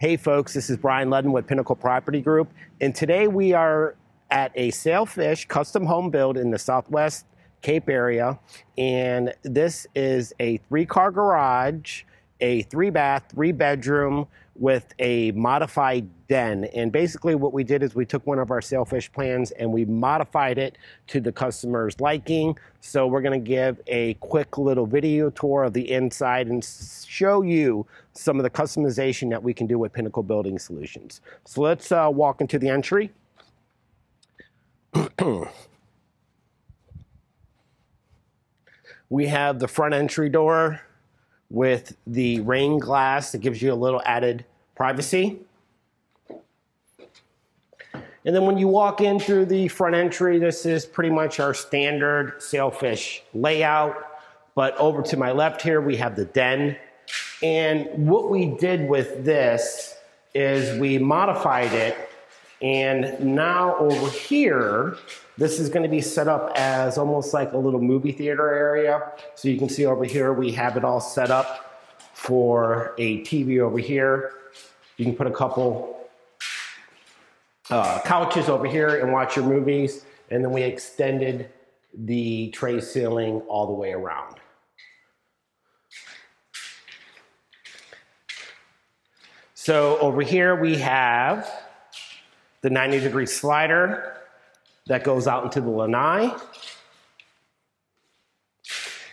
Hey folks, this is Brian Ludden with Pinnacle Property Group, and today we are at a Sailfish custom home build in the Southwest Cape area, and this is a three-car garage, a three-bath, three-bedroom with a modified den. And basically what we did is we took one of our sailfish plans and we modified it to the customer's liking. So we're gonna give a quick little video tour of the inside and show you some of the customization that we can do with Pinnacle Building Solutions. So let's uh, walk into the entry. we have the front entry door with the rain glass that gives you a little added privacy. And then when you walk in through the front entry, this is pretty much our standard sailfish layout. But over to my left here, we have the den. And what we did with this is we modified it. And now over here, this is gonna be set up as almost like a little movie theater area. So you can see over here, we have it all set up for a TV over here. You can put a couple uh, couches over here and watch your movies. And then we extended the tray ceiling all the way around. So over here we have the 90 degree slider that goes out into the lanai.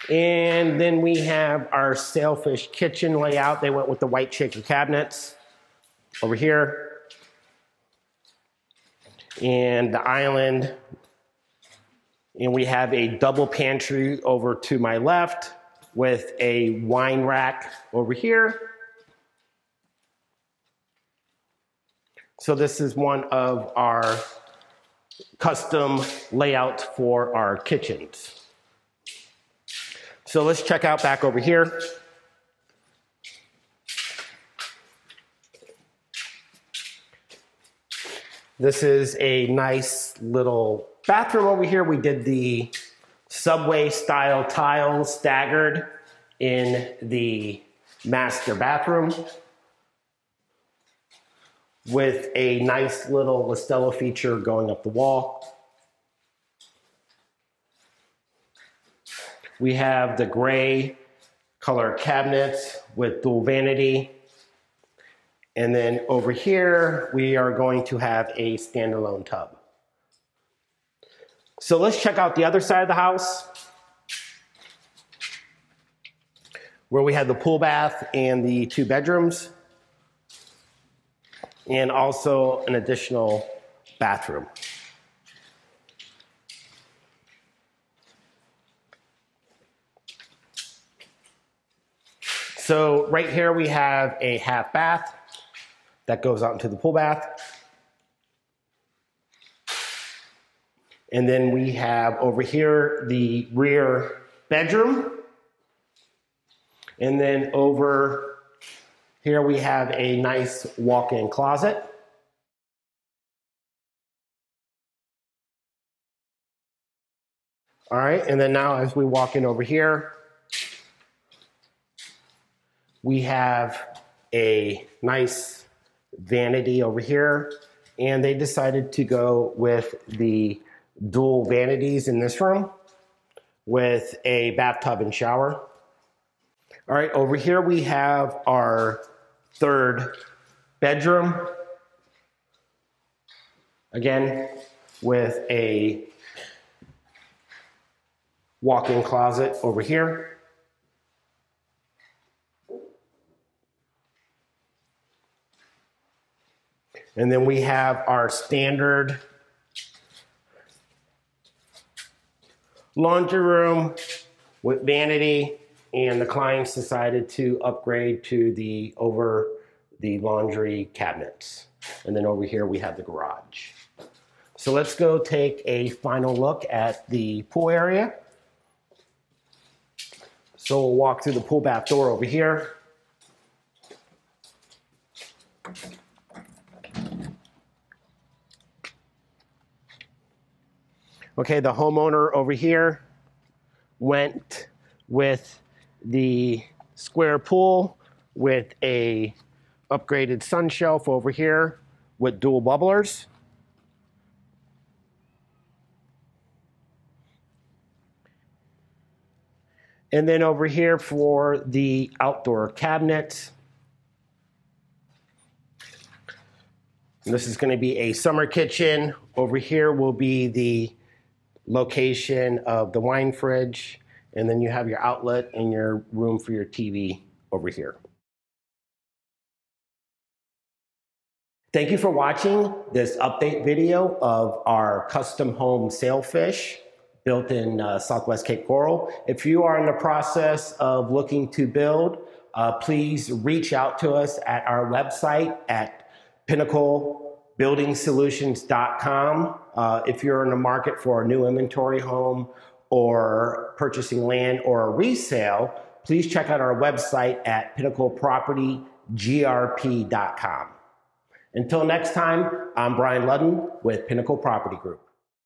And then we have our sailfish kitchen layout. They went with the white shaker cabinets over here. And the island. And we have a double pantry over to my left with a wine rack over here. So this is one of our custom layout for our kitchens. So let's check out back over here. This is a nice little bathroom over here. We did the subway style tiles staggered in the master bathroom with a nice little Listello feature going up the wall. We have the gray color cabinets with dual vanity. And then over here, we are going to have a standalone tub. So let's check out the other side of the house where we have the pool bath and the two bedrooms and also an additional bathroom. So right here we have a half bath that goes out into the pool bath. And then we have over here the rear bedroom. And then over here we have a nice walk-in closet. All right, and then now as we walk in over here, we have a nice vanity over here, and they decided to go with the dual vanities in this room with a bathtub and shower. All right, over here we have our third bedroom. Again, with a walk-in closet over here. And then we have our standard laundry room with vanity and the clients decided to upgrade to the over the laundry cabinets. And then over here we have the garage. So let's go take a final look at the pool area. So we'll walk through the pool bath door over here. Okay, the homeowner over here went with the square pool with a upgraded sun shelf over here with dual bubblers. And then over here for the outdoor cabinets. This is going to be a summer kitchen. Over here will be the location of the wine fridge. And then you have your outlet and your room for your TV over here. Thank you for watching this update video of our custom home sailfish built in uh, Southwest Cape Coral. If you are in the process of looking to build, uh, please reach out to us at our website at pinnaclebuildingsolutions.com. Uh, if you're in the market for a new inventory home or purchasing land or a resale, please check out our website at pinnaclepropertygrp.com. Until next time, I'm Brian Ludden with Pinnacle Property Group.